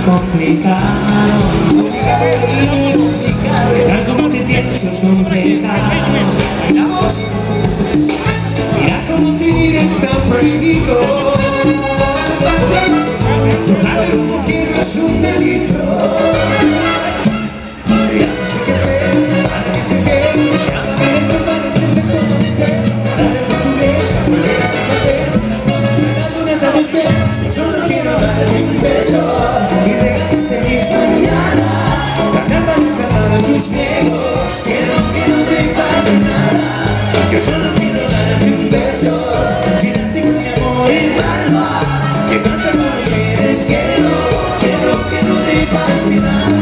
complicado. Pensar como te tienes es un pecado Mira cómo te está prohibido. Tocar quiero un beso Y regalarte mis mañanas Cantando cantando tus miedos Quiero que no te falte nada Yo solo quiero darte un beso Y darte con mi amor el alma Que cante como en el cielo Quiero que no te falte nada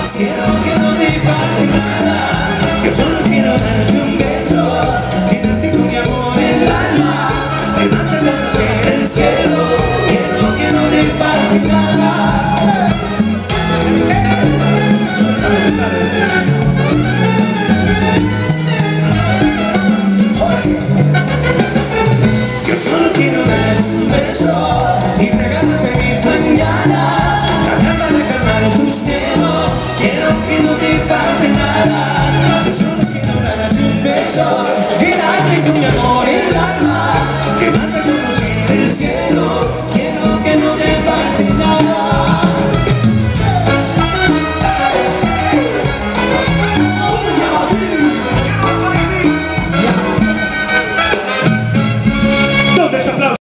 Quiero que no te falte nada Yo solo quiero darte un beso Quedarte con mi amor en el alma Llevarte la noche del cielo. Quiero que no te falte nada. Yo solo quiero darte un beso. Sorry.